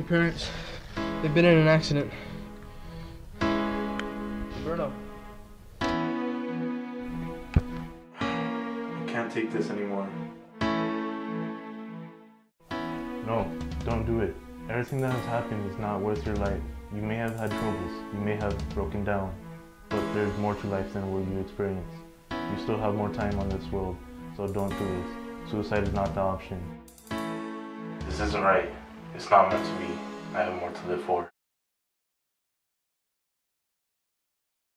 Your parents, they've been in an accident. Roberto. I can't take this anymore. No, don't do it. Everything that has happened is not worth your life. You may have had troubles, you may have broken down, but there's more to life than what you experience. You still have more time on this world, so don't do this. Suicide is not the option. This isn't right. It's not meant to be. I have more to live for.